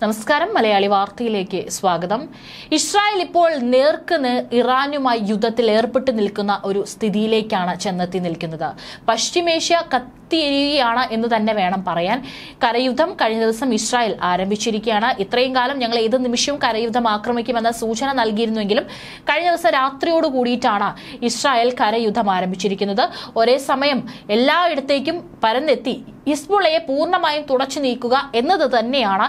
നമസ്കാരം. മലയാളി വാർത്തയിലേക്ക് സ്വാഗതം. ഇസ്രായേൽ ഇപ്പോൾ നേർക്കുന്ന് ഇറാനുമായി യുദ്ധത്തിൽ ഏർപ്പെട്ട് നിൽക്കുന്ന ഒരു സ്ഥിതിയിലേക്കാണ് ചെന്നെത്തി നിൽക്കുന്നത്. പശ്ചിമേഷ്യ കത്തിയെരിയുകയാണ് എന്ന് തന്നെ വേണം പറയാൻ. കരയുദ്ധം കഴിഞ്ഞ ദിവസം ഇസ്രായേൽ ആരംഭിച്ചിരിക്കുകയാണ്. ഇത്രയും കാലം ഞങ്ങൾ ഏത് നിമിഷവും കരയുദ്ധം ആക്രമിക്കുമെന്ന സൂചന നൽകിയിരുന്നുവെങ്കിലും കഴിഞ്ഞ ദിവസം രാത്രിയോട് കൂടിയിട്ടാണ് ഇസ്രായേൽ കരയുദ്ധം ആരംഭിച്ചിരിക്കുന്നത്. ഒരേ സമയം എല്ലായിടത്തേക്കും പരന്നെത്തി ഹിസ്ബുള്ളയെ പൂർണമായും തുടച്ചു നീക്കുക എന്നത് തന്നെയാണ്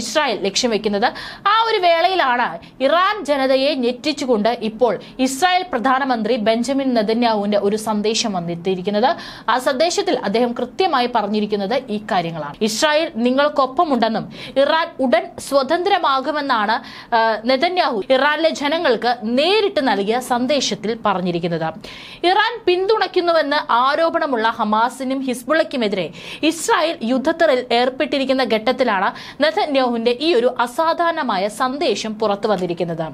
ഇസ്രായേൽ ലക്ഷ്യം വെക്കുന്നത്. ആ ഒരു വേളയിലാണ് ഇറാൻ ജനതയെ ഞെട്ടിച്ചുകൊണ്ട് ഇപ്പോൾ ഇസ്രായേൽ പ്രധാനമന്ത്രി ബെഞ്ചമിൻ നെതന്യാഹുവിന്റെ ഒരു സന്ദേശം വന്നെത്തിയിരിക്കുന്നത് ആ സന്ദേശത്തിൽ അദ്ദേഹം കൃത്യമായി പറഞ്ഞിരിക്കുന്നത് ഈ കാര്യങ്ങളാണ്. ഇസ്രായേൽ നിങ്ങൾക്കൊപ്പമുണ്ടെന്നും ഇറാൻ ഉടൻ സ്വതന്ത്രമാകുമെന്നാണ് നെതന്യാഹു ഇറാനിലെ ജനങ്ങൾക്ക് നേരിട്ട് നൽകിയ സന്ദേശത്തിൽ പറഞ്ഞിരിക്കുന്നത്. ഇറാൻ പിന്തുണയ്ക്കുന്നുവെന്ന് ആരോപണമുള്ള ഹമാസിനും ഹിസ്ബുള്ളയ്ക്കുമെതിരെ ഇസ്രായേൽ യുദ്ധത്തിൽ ഏർപ്പെട്ടിരിക്കുന്ന ഘട്ടത്തിലാണ് നെതന്യാഹുവിന്റെ ഈ ഒരു അസാധാരണമായ സന്ദേശം പുറത്തു വന്നിരിക്കുന്നത്.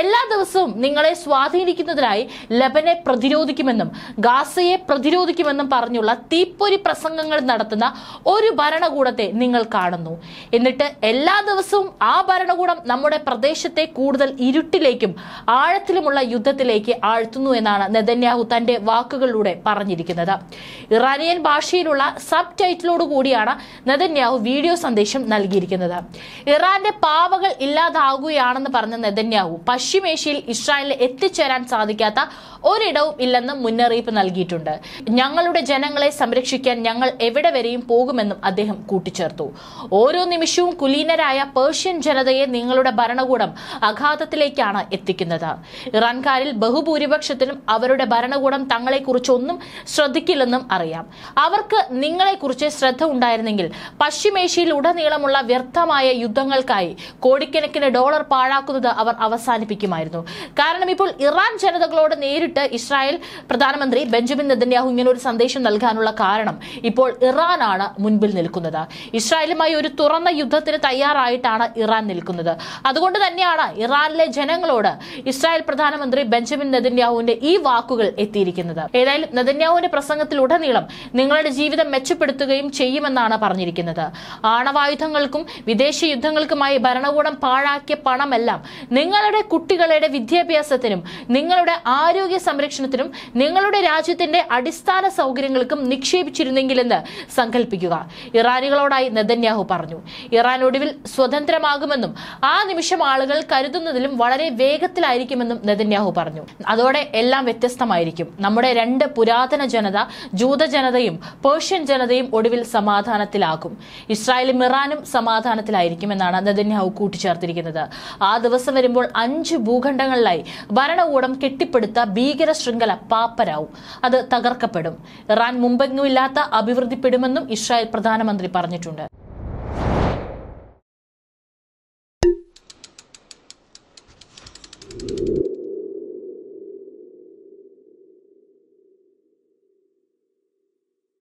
എല്ലാ ദിവസവും നിങ്ങളെ സ്വാധീനിക്കുന്നതിനായി ലബനെ പ്രതിരോധിക്കുമെന്നും ഗാസയെ പ്രതിരോധിക്കുമെന്നും പറഞ്ഞുള്ള തീപ്പൊരി പ്രസംഗങ്ങൾ നടത്തുന്ന ഒരു ഭരണകൂടത്തെ നിങ്ങൾ കാണുന്നു. എന്നിട്ട് എല്ലാ ദിവസവും ആ ഭരണകൂടം നമ്മുടെ പ്രദേശത്തെ കൂടുതൽ ഇരുട്ടിലേക്കും ആഴത്തിലുമുള്ള യുദ്ധത്തിലേക്ക് ആഴ്ത്തുന്നു എന്നാണ് നെതന്യാഹു തന്റെ വാക്കുകളിലൂടെ പറഞ്ഞിരിക്കുന്നത്. ഇറാനിയൻ ഭാഷയിലുള്ള സബ് ടൈറ്റിലോട് കൂടിയാണ് നെതന്യാഹു വീഡിയോ സന്ദേശം നൽകിയിരിക്കുന്നത്. ഇറാന്റെ പാവകൾ ഇല്ലാതാകുകയാണെന്ന് പറഞ്ഞ നെതന്യാഹു പശ്ചിമേഷ്യയിൽ ഇസ്രായേലിന് എത്തിച്ചേരാൻ സാധിക്കാത്ത ഒരിടവും ഇല്ലെന്നും മുന്നറിയിപ്പ് നൽകിയിട്ടുണ്ട്. ഞങ്ങളുടെ ജനങ്ങളെ സംരക്ഷിക്കാൻ ഞങ്ങൾ എവിടെ വരെയും പോകുമെന്നും അദ്ദേഹം കൂട്ടിച്ചേർത്തു. ഓരോ നിമിഷവും കുലീനരായ പേർഷ്യൻ ജനതയെ നിങ്ങളുടെ ഭരണകൂടം അഘാതത്തിലേക്കാണ് എത്തിക്കുന്നത്. ഇറാൻകാരിൽ ബഹുഭൂരിപക്ഷത്തിലും അവരുടെ ഭരണകൂടം തങ്ങളെക്കുറിച്ചൊന്നും ശ്രദ്ധിക്കില്ലെന്നും അറിയാം. അവർക്ക് നിങ്ങളെക്കുറിച്ച് ശ്രദ്ധ ഉണ്ടായിരുന്നെങ്കിൽ പശ്ചിമേഷ്യയിൽ ഉടനീളമുള്ള വ്യർത്ഥമായ യുദ്ധങ്ങൾക്കായി കോടിക്കണക്കിന് ഡോളർ പാഴാക്കുന്നത് അവർ അവസാനിപ്പിക്കുമായിരുന്നു കാരണം ഇപ്പോൾ ഇറാൻ ജനതകളോട് നേരിട്ട് ഇസ്രായേൽ പ്രധാനമന്ത്രി ബെഞ്ചമിൻ നെതന്യാഹു ഇങ്ങനെ ഒരു സന്ദേശം നൽകാനുള്ള കാരണം ഇപ്പോൾ ഇറാനാണ് മുൻപിൽ നിൽക്കുന്നത്. ഇസ്രായേലുമായി ഒരു തുറന്ന യുദ്ധത്തിന് തയ്യാറായിട്ടാണ് ഇറാൻ നിൽക്കുന്നത്. അതുകൊണ്ട് തന്നെയാണ് ഇറാനിലെ ജനങ്ങളോട് ഇസ്രായേൽ പ്രധാനമന്ത്രി ബെഞ്ചമിൻ നെതന്യാഹുവിന്റെ ഈ വാക്കുകൾ എത്തിയിരിക്കുന്നത്. ഏതായാലും നെതന്യാഹുവിന്റെ പ്രസംഗത്തിലുടനീളം നിങ്ങളുടെ ജീവിതം മെച്ചപ്പെടുത്തുകയും ചെയ്യുമെന്നാണ് പറഞ്ഞിരിക്കുന്നത്. ആണവായുധങ്ങൾക്കും വിദേശ യുദ്ധങ്ങൾക്കുമായി ഭരണകൂടം പാഴാക്കിയ പണമെല്ലാം നിങ്ങളുടെ കുട്ടികളുടെ വിദ്യാഭ്യാസത്തിനും നിങ്ങളുടെ ആരോഗ്യ സംരക്ഷണത്തിനും നിങ്ങളുടെ രാജ്യത്തിന്റെ അടിസ്ഥാന സൗകര്യങ്ങൾക്കും നിക്ഷേപിച്ചിരുന്നെങ്കിലെന്ന് സങ്കല്പിക്കുക ഇറാനികളോടായി നെതന്യാഹു പറഞ്ഞു. ഇറാൻ ഒടുവിൽ സ്വതന്ത്രമാകുമെന്നും ആ നിമിഷം ആളുകൾ കരുതുന്നതിലും വളരെ വേഗത്തിലായിരിക്കുമെന്നും നെതന്യാഹു പറഞ്ഞു. അതോടെ എല്ലാം വ്യത്യസ്തമായിരിക്കും. നമ്മുടെ രണ്ട് പുരാതന ജനത ജൂത ജനതയും പേർഷ്യൻ ജനതയും ഒടുവിൽ സമാധാനത്തിലാകും. ഇസ്രായേലും ഇറാനും സമാധാനത്തിലായിരിക്കുമെന്നാണ് നെതന്യാഹു കൂട്ടിച്ചേർത്തിരിക്കുന്നത്. ആ ദിവസം വരുമ്പോൾ അഞ്ച് ഭൂഖണ്ഡങ്ങളിലായി ഭരണകൂടം കെട്ടിപ്പടുത്ത ഭീകര ശൃംഖല പാപ്പരാവും. അത് തകർക്കപ്പെടും. ഇറാൻ മുമ്പെങ്ങുമില്ലാത്ത അഭിവൃദ്ധിപ്പെടുമെന്നും ഇസ്രായേൽ പ്രധാനമന്ത്രി പറഞ്ഞിട്ടുണ്ട്.